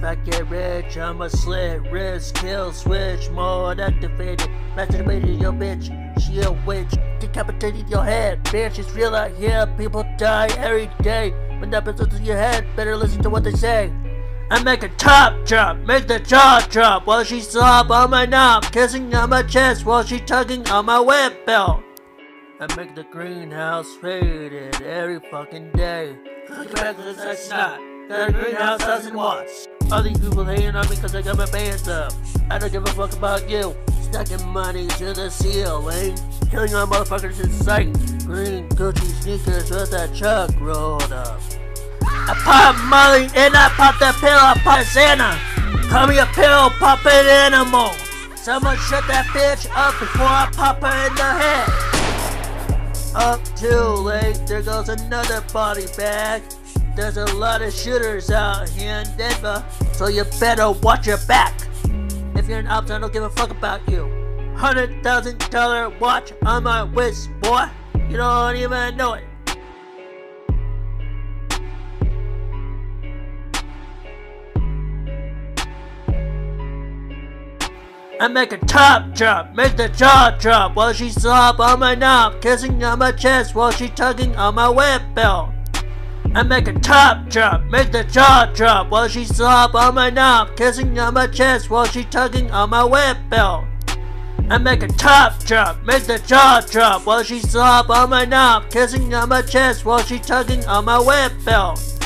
If I get rich, I'ma slit, wrist, kill, switch, mode activated. Masturbated your bitch, she a witch. Decapitated your head, bitch, it's real out here. People die every day. When that happens to your head, better listen to what they say. I make a top drop, make the jaw drop while she sob on my knob, kissing on my chest while she tugging on my whip belt. I make the greenhouse faded every fucking day. That's not. The greenhouse doesn't watch. All these people hating on me cause I got my pants up. I don't give a fuck about you. Stacking money to the ceiling. Killing all motherfuckers in sight. Green Gucci sneakers with a truck rolled up. I pop Molly and I pop that pill, I pop Santa. Call me a pill popping animal. Someone shut that bitch up before I pop her in the head. Up too late, there goes another body bag. There's a lot of shooters out here in Denver, so you better watch your back. If you're an ops, I don't give a fuck about you. Hundred thousand dollar watch on my wrist, boy. You don't even know it. I make a top drop, make the jaw drop while she sob on my knob, kissing on my chest while she tugging on my whip belt. I make a top drop, make the jaw drop while she sob on my knob, kissing on my chest while she tugging on my whip belt. I make a top drop, make the jaw drop while she sob on my knob, kissing on my chest while she tugging on my whip belt.